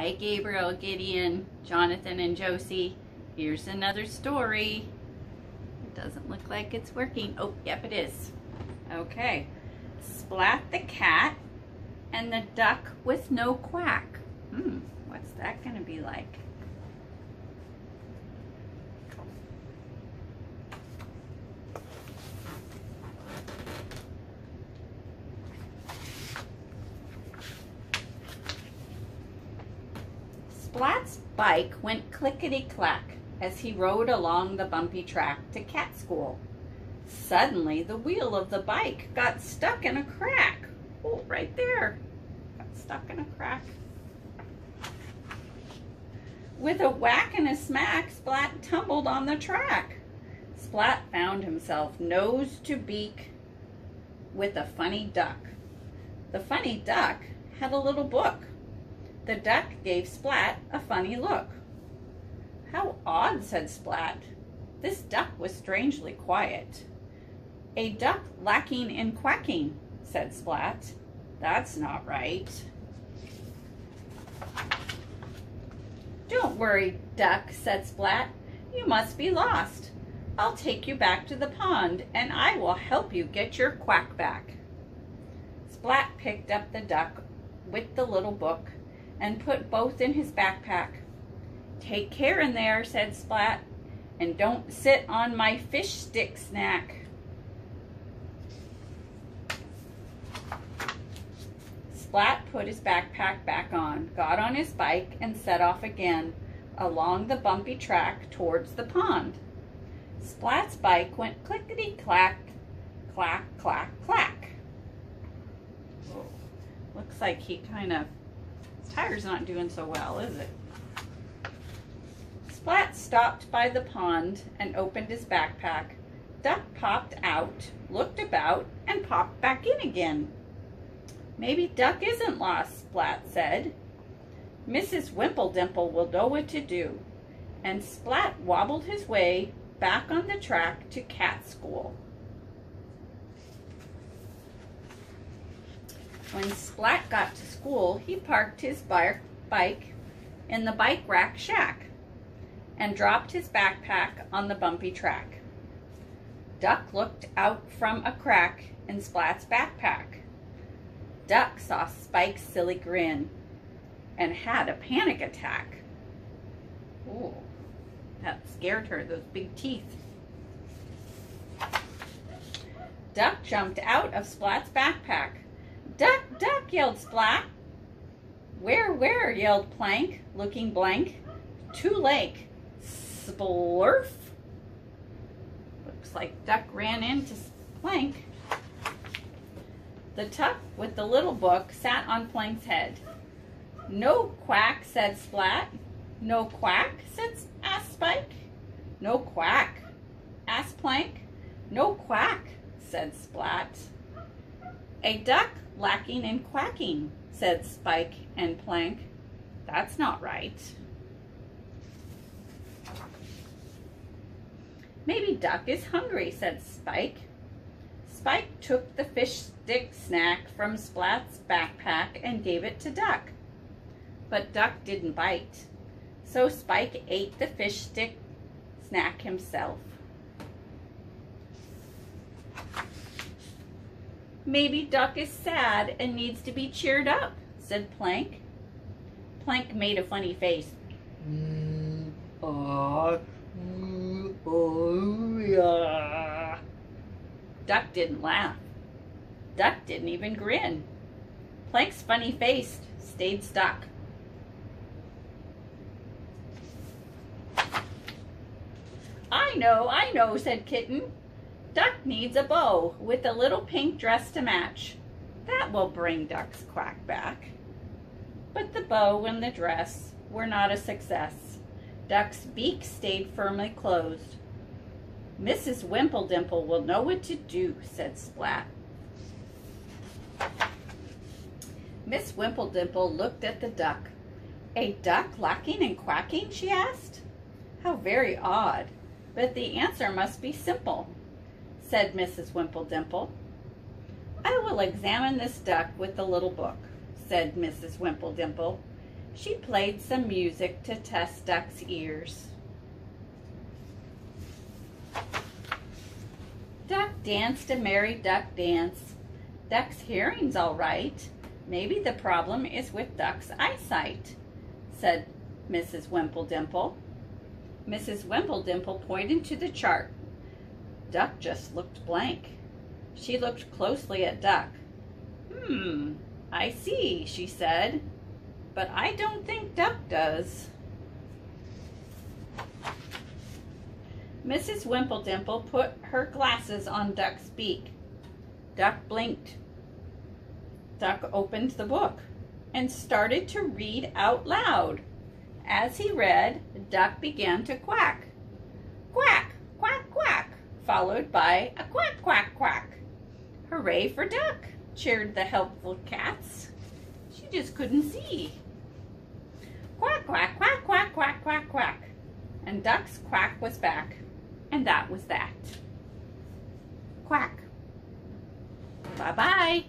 Hi, Gabriel, Gideon, Jonathan, and Josie. Here's another story. It doesn't look like it's working. Oh, yep, it is. Okay. Splat the cat and the duck with no quack. Hmm, what's that going to be like? Splat's bike went clickety-clack as he rode along the bumpy track to cat school. Suddenly, the wheel of the bike got stuck in a crack. Oh, right there. Got stuck in a crack. With a whack and a smack, Splat tumbled on the track. Splat found himself nose to beak with a funny duck. The funny duck had a little book. The duck gave Splat a funny look. How odd, said Splat. This duck was strangely quiet. A duck lacking in quacking, said Splat. That's not right. Don't worry, duck, said Splat. You must be lost. I'll take you back to the pond, and I will help you get your quack back. Splat picked up the duck with the little book and put both in his backpack. Take care in there, said Splat, and don't sit on my fish stick snack. Splat put his backpack back on, got on his bike, and set off again along the bumpy track towards the pond. Splat's bike went clickety-clack, clack, clack, clack. Looks like he kind of tire's not doing so well, is it? Splat stopped by the pond and opened his backpack. Duck popped out, looked about, and popped back in again. Maybe Duck isn't lost, Splat said. Mrs. Wimpydimple will know what to do. And Splat wobbled his way back on the track to cat school. When Splat got to school, he parked his bike in the bike rack shack and dropped his backpack on the bumpy track. Duck looked out from a crack in Splat's backpack. Duck saw Spike's silly grin and had a panic attack. Ooh, that scared her, those big teeth. Duck jumped out of Splat's backpack Duck, duck, yelled Splat. Where, where, yelled Plank, looking blank. To lake. Splurf. Looks like Duck ran into Plank. The Tuck with the little book sat on Plank's head. No quack, said Splat. No quack, said asked Spike. No quack, asked Plank. No quack, said Splat. A duck lacking in quacking, said Spike and Plank. That's not right. Maybe Duck is hungry, said Spike. Spike took the fish stick snack from Splat's backpack and gave it to Duck. But Duck didn't bite. So Spike ate the fish stick snack himself. Maybe Duck is sad and needs to be cheered up, said Plank. Plank made a funny face. Oh, yeah. Duck didn't laugh. Duck didn't even grin. Plank's funny face stayed stuck. I know, I know, said Kitten. Duck needs a bow with a little pink dress to match. That will bring Duck's quack back. But the bow and the dress were not a success. Duck's beak stayed firmly closed. Mrs. Wimpydimple will know what to do, said Splat. Miss Wimpydimple looked at the duck. A duck lacking and quacking, she asked. How very odd, but the answer must be simple said Mrs. Wimpydimple. I will examine this duck with the little book, said Mrs. Wimpydimple, she played some music to test Duck's ears. Duck danced a merry duck dance. Duck's hearing's all right. Maybe the problem is with Duck's eyesight, said Mrs. Wimpydimple. Mrs. Wimpydimple pointed to the chart. Duck just looked blank. She looked closely at Duck. Hmm, I see, she said, but I don't think Duck does. Mrs. Wimpydimple put her glasses on Duck's beak. Duck blinked. Duck opened the book and started to read out loud. As he read, Duck began to quack. Followed by a quack, quack, quack. Hooray for Duck, cheered the helpful cats. She just couldn't see. Quack, quack, quack, quack, quack, quack, quack. And Duck's quack was back. And that was that. Quack. Bye-bye.